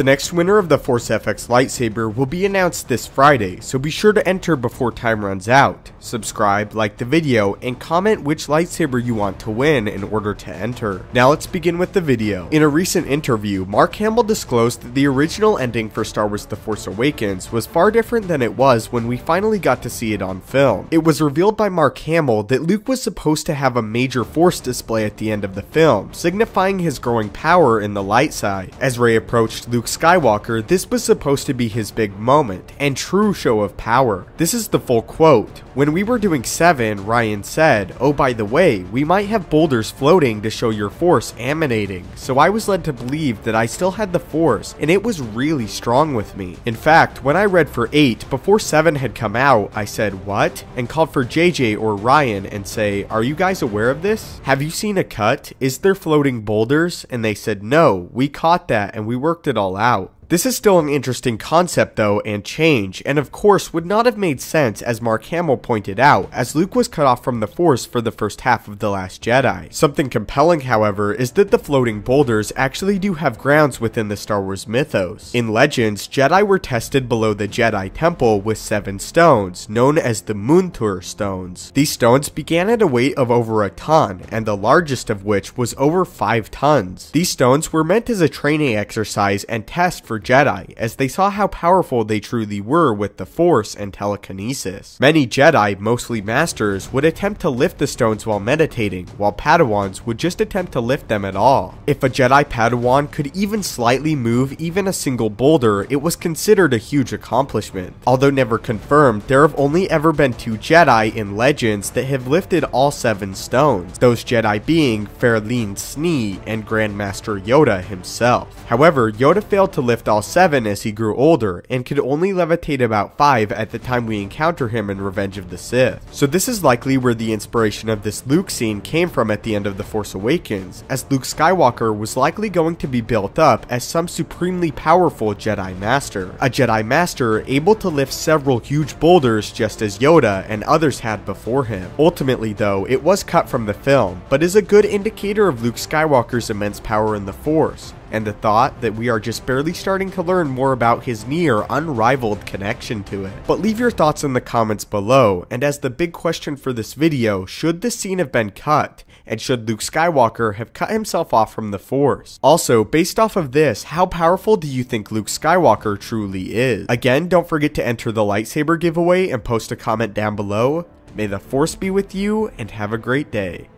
The next winner of the Force FX lightsaber will be announced this Friday, so be sure to enter before time runs out. Subscribe, like the video, and comment which lightsaber you want to win in order to enter. Now let's begin with the video. In a recent interview, Mark Hamill disclosed that the original ending for Star Wars The Force Awakens was far different than it was when we finally got to see it on film. It was revealed by Mark Hamill that Luke was supposed to have a major force display at the end of the film, signifying his growing power in the light side. As Rey approached Luke Skywalker, this was supposed to be his big moment and true show of power. This is the full quote. When we were doing 7, Rian said, Oh by the way, we might have boulders floating to show your force emanating, so I was led to believe that I still had the force, and it was really strong with me. In fact, when I read for 8, before 7 had come out, I said, what? And called for JJ or Rian and say, are you guys aware of this? Have you seen a cut? Is there floating boulders? And they said, no, we caught that and we worked it all out out. This is still an interesting concept though and change, and of course would not have made sense as Mark Hamill pointed out, as Luke was cut off from the Force for the first half of The Last Jedi. Something compelling however is that the floating boulders actually do have grounds within the Star Wars mythos. In Legends, Jedi were tested below the Jedi Temple with seven stones, known as the Muntuur stones. These stones began at a weight of over a ton, and the largest of which was over 5 tons. These stones were meant as a training exercise and test for Jedi, as they saw how powerful they truly were with the Force and telekinesis. Many Jedi, mostly Masters, would attempt to lift the stones while meditating, while Padawans would just attempt to lift them at all. If a Jedi Padawan could even slightly move even a single boulder, it was considered a huge accomplishment. Although never confirmed, there have only ever been two Jedi in Legends that have lifted all seven stones, those Jedi being Ferlin Sni and Grandmaster Yoda himself. However, Yoda failed to lift all 7 as he grew older, and could only levitate about 5 at the time we encounter him in Revenge of the Sith. So this is likely where the inspiration of this Luke scene came from at the end of The Force Awakens, as Luke Skywalker was likely going to be built up as some supremely powerful Jedi Master. A Jedi Master able to lift several huge boulders just as Yoda and others had before him. Ultimately though, it was cut from the film, but is a good indicator of Luke Skywalker's immense power in the Force and the thought that we are just barely starting to learn more about his near unrivaled connection to it. But leave your thoughts in the comments below, and as the big question for this video, should this scene have been cut? And should Luke Skywalker have cut himself off from the Force? Also, based off of this, how powerful do you think Luke Skywalker truly is? Again, don't forget to enter the lightsaber giveaway and post a comment down below. May the Force be with you, and have a great day.